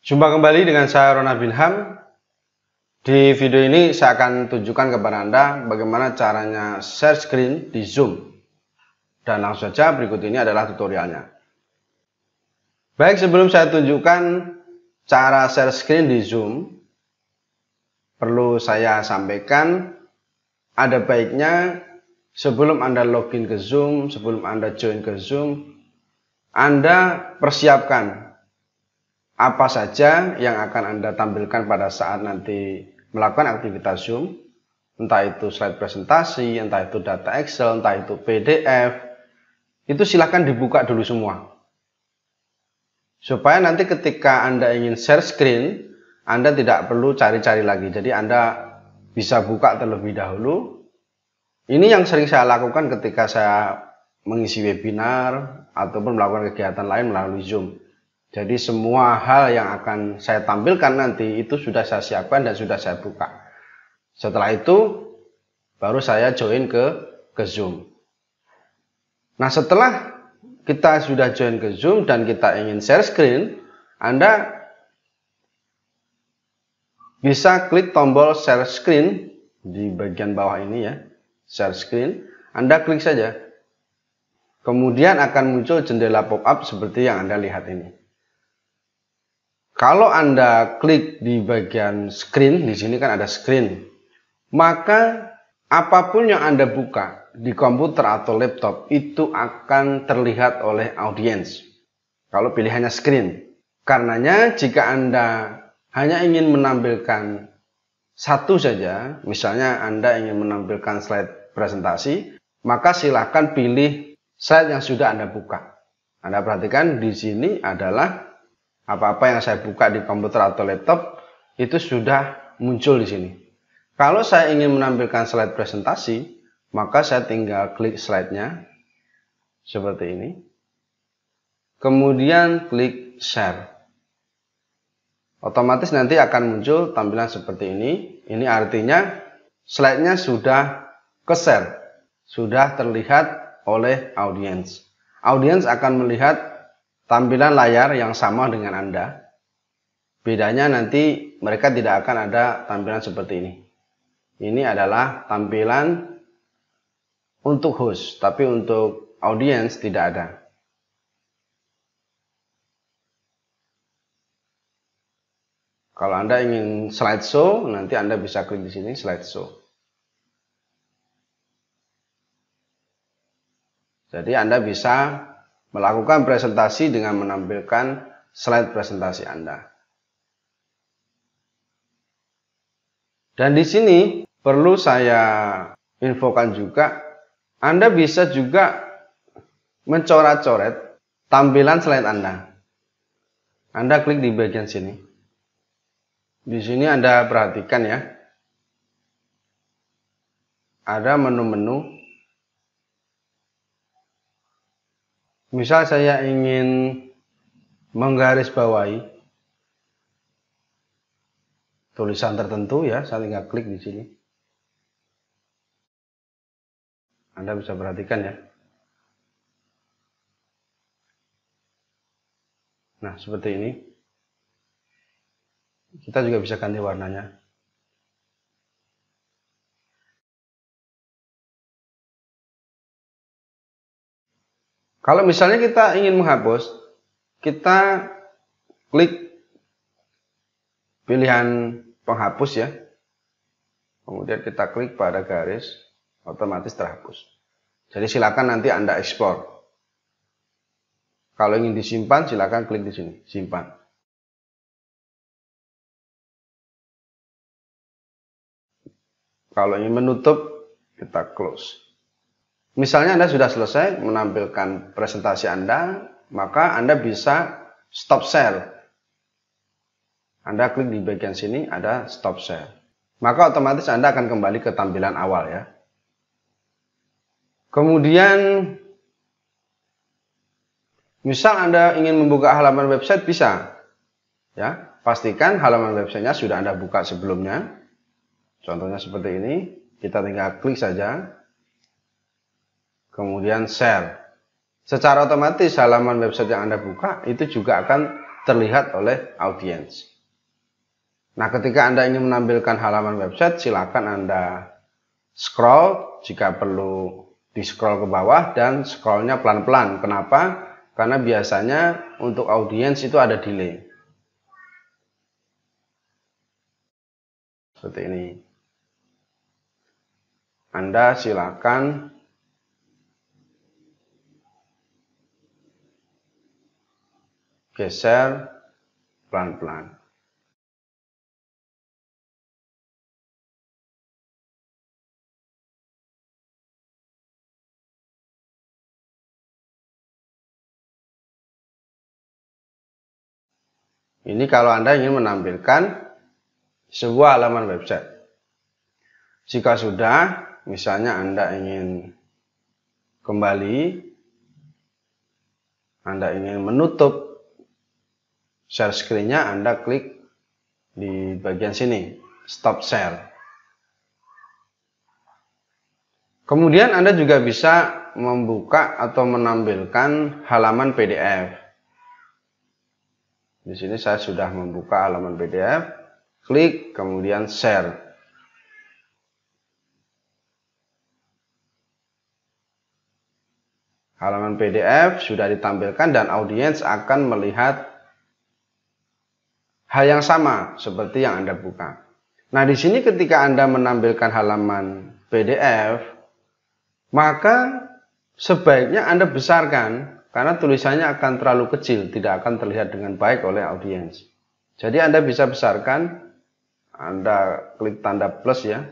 Jumpa kembali dengan saya Rona bin Ham. Di video ini saya akan tunjukkan kepada Anda bagaimana caranya share screen di Zoom. Dan langsung saja berikut ini adalah tutorialnya. Baik, sebelum saya tunjukkan cara share screen di Zoom, perlu saya sampaikan ada baiknya sebelum Anda login ke Zoom, sebelum Anda join ke Zoom, Anda persiapkan apa saja yang akan Anda tampilkan pada saat nanti melakukan aktivitas Zoom, entah itu slide presentasi, entah itu data Excel, entah itu PDF, itu silahkan dibuka dulu semua. Supaya nanti ketika Anda ingin share screen, Anda tidak perlu cari-cari lagi. Jadi Anda bisa buka terlebih dahulu. Ini yang sering saya lakukan ketika saya mengisi webinar ataupun melakukan kegiatan lain melalui Zoom. Jadi semua hal yang akan saya tampilkan nanti itu sudah saya siapkan dan sudah saya buka. Setelah itu baru saya join ke ke Zoom. Nah, setelah kita sudah join ke Zoom dan kita ingin share screen, Anda bisa klik tombol share screen di bagian bawah ini ya. Share screen, Anda klik saja. Kemudian akan muncul jendela pop-up seperti yang Anda lihat ini. Kalau Anda klik di bagian screen, di sini kan ada screen, maka apa pun yang Anda buka di komputer atau laptop itu akan terlihat oleh audiens. Kalau pilihannya screen. Karenanya jika Anda hanya ingin menampilkan satu saja, misalnya Anda ingin menampilkan slide presentasi, maka silahkan pilih slide yang sudah Anda buka. Anda perhatikan di sini adalah apa-apa yang saya buka di komputer atau laptop itu sudah muncul di sini. Kalau saya ingin menampilkan slide presentasi, maka saya tinggal klik slide-nya seperti ini. Kemudian klik share. Otomatis nanti akan muncul tampilan seperti ini. Ini artinya slide-nya sudah ke-share, sudah terlihat oleh audiens. Audiens akan melihat tampilan layar yang sama dengan Anda. Bedanya nanti mereka tidak akan ada tampilan seperti ini. Ini adalah tampilan untuk host, tapi untuk audiens tidak ada. Kalau Anda ingin slideshow, nanti Anda bisa klik di sini slideshow. Jadi Anda bisa melakukan presentasi dengan menampilkan slide presentasi Anda. Dan di sini perlu saya infokan juga, Anda bisa juga mencoret-coret tampilan slide Anda. Anda klik di bagian sini. Di sini Anda perhatikan ya. Ada menu-menu Misal saya ingin menggarisbawahi tulisan tertentu ya, saya tinggal klik di sini. Anda bisa perhatikan ya. Nah, seperti ini. Kita juga bisa ganti warnanya. Kalau misalnya kita ingin menghapus, kita klik pilihan penghapus ya. Kemudian kita klik pada garis, otomatis terhapus. Jadi silakan nanti Anda ekspor. Kalau ingin disimpan, silakan klik di sini, simpan. Kalau ingin menutup, kita close. Misalnya Anda sudah selesai menampilkan presentasi Anda, maka Anda bisa stop share. Anda klik di bagian sini ada stop share. Maka otomatis Anda akan kembali ke tampilan awal ya. Kemudian misal Anda ingin membuka halaman website bisa. Ya, pastikan halaman websitenya sudah Anda buka sebelumnya. Contohnya seperti ini, kita tinggal klik saja kemudian share. Secara otomatis halaman website yang Anda buka itu juga akan terlihat oleh audiens. Nah, ketika Anda ingin menampilkan halaman website, silakan Anda scroll jika perlu di scroll ke bawah dan scrollnya pelan-pelan. Kenapa? Karena biasanya untuk audiens itu ada delay. Seperti ini. Anda silakan geser pelan-pelan. Ini kalau Anda ingin menampilkan sebuah halaman website. Jika sudah, misalnya Anda ingin kembali, Anda ingin menutup share screen-nya, Anda klik di bagian sini, stop share. Kemudian Anda juga bisa membuka atau menampilkan halaman PDF. Di sini saya sudah membuka halaman PDF, klik kemudian share. Halaman PDF sudah ditampilkan dan audiens akan melihat hal yang sama seperti yang Anda buka. Nah, di sini ketika Anda menampilkan halaman PDF, maka sebaiknya Anda besarkan karena tulisannya akan terlalu kecil, tidak akan terlihat dengan baik oleh audiens. Jadi Anda bisa besarkan, Anda klik tanda plus ya.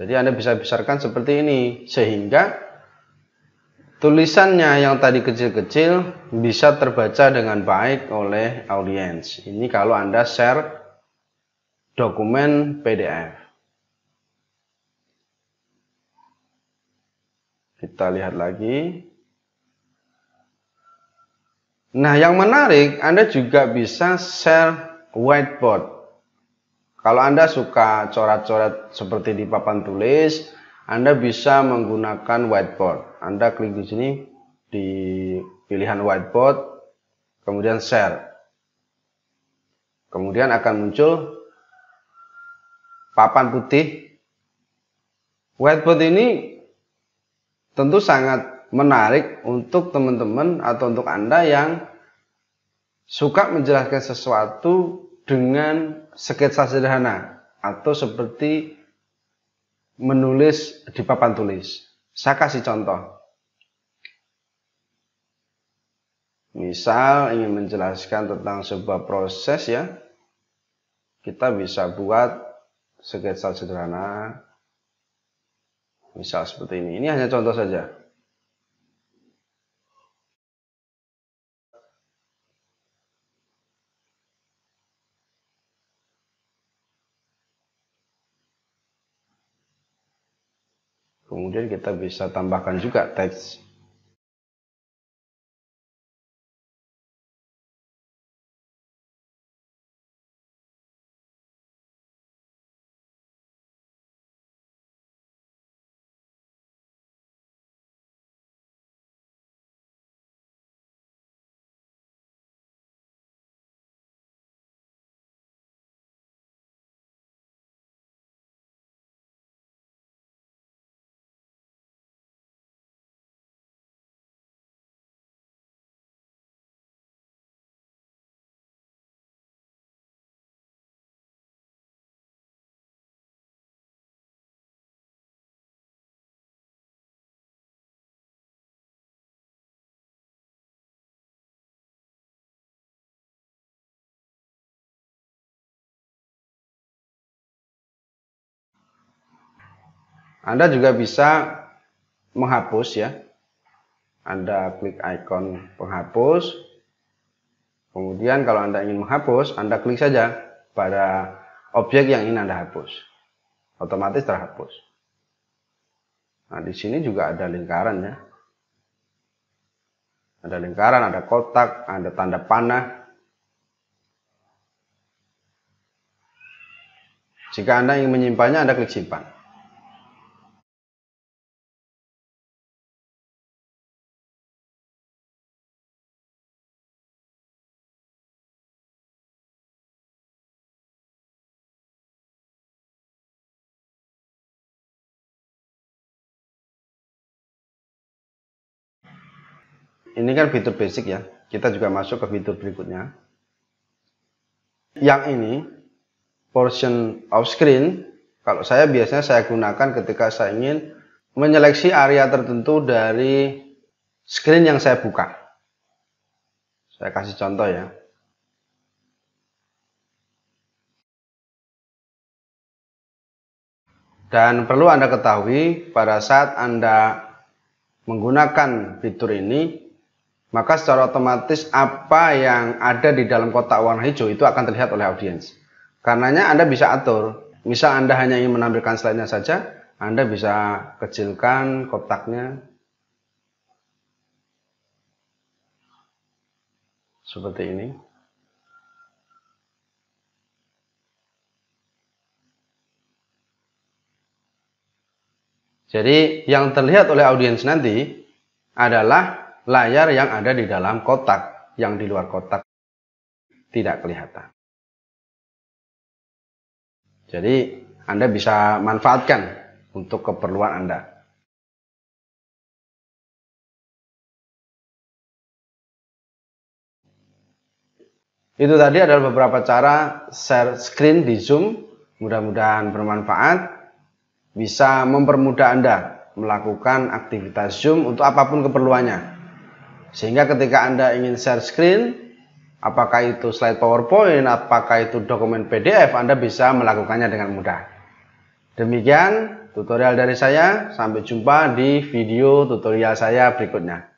Jadi Anda bisa besarkan seperti ini, sehingga tulisannya yang tadi kecil-kecil bisa terbaca dengan baik oleh audiens. Ini kalau Anda share dokumen PDF. Kita lihat lagi. Nah, yang menarik, Anda juga bisa share whiteboard. Kalau Anda suka coret-coret seperti di papan tulis, Anda bisa menggunakan whiteboard. Anda klik di sini di pilihan whiteboard, kemudian share. Kemudian akan muncul papan putih. Whiteboard ini tentu sangat menarik untuk teman-teman atau untuk Anda yang suka menjelaskan sesuatu dengan sketsa sederhana atau seperti menulis di papan tulis. Saya kasih contoh. Misal ingin menjelaskan tentang sebuah proses ya, kita bisa buat sketsa sederhana Misal seperti ini. Ini hanya contoh saja. Kemudian kita bisa tambahkan juga teks Anda juga bisa menghapus ya. Anda klik ikon penghapus. Kemudian kalau Anda ingin menghapus, Anda klik saja pada objek yang ingin Anda hapus. Otomatis terhapus. Nah, di sini juga ada lingkaran ya. Ada lingkaran, ada kotak, ada tanda panah. Jika Anda ingin menyimpannya, Anda klik simpan. Ini kan fitur basic ya. Kita juga masuk ke fitur berikutnya. Yang ini, portion of screen, kalau saya biasanya saya gunakan ketika saya ingin menyeleksi area tertentu dari screen yang saya buka. Saya kasih contoh ya. Dan perlu Anda ketahui pada saat Anda menggunakan fitur ini, maka secara otomatis apa yang ada di dalam kotak warna hijau itu akan terlihat oleh audiens. Karenanya Anda bisa atur. Misal Anda hanya ingin menampilkan slide-nya saja, Anda bisa kecilkan kotaknya seperti ini. Jadi yang terlihat oleh audiens nanti adalah layar yang ada di dalam kotak, yang di luar kotak tidak kelihatan. Jadi Anda bisa manfaatkan untuk keperluan Anda. Itu tadi adalah beberapa cara share screen di Zoom. Mudah-mudahan bermanfaat. Bisa mempermudah Anda melakukan aktivitas Zoom untuk apa pun keperluannya. Sehingga ketika Anda ingin share screen, apakah itu slide PowerPoint, apakah itu dokumen PDF, Anda bisa melakukannya dengan mudah. Demikian tutorial dari saya. Sampai jumpa di video tutorial saya berikutnya.